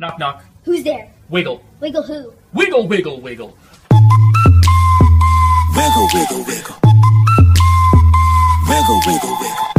Knock, knock. Who's there? Wiggle. Wiggle who? Wiggle, wiggle, wiggle. Wiggle, wiggle, wiggle. Wiggle, wiggle, wiggle.